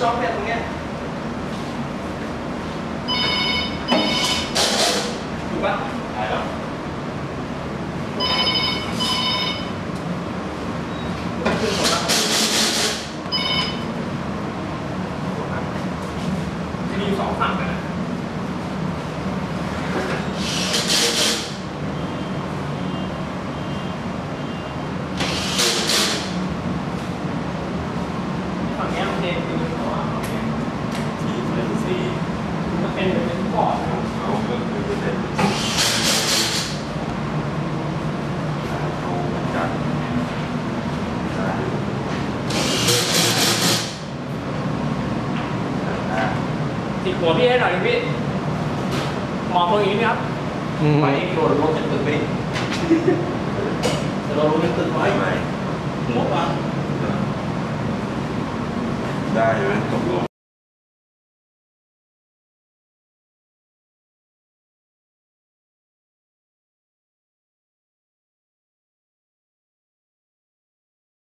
cho mẹ tôi nghe. Đủ bạn ai đó. Đi sỏ phẳng này Thank you. ติดหัวพี่ให้หน่อยดิพี่หมอบตรงนี้ไหมครับอืม ไปโดดลงจากตึกไปจะโดดลงจากตึกไว้ไหมหัวปัง ได้ไหมตกลง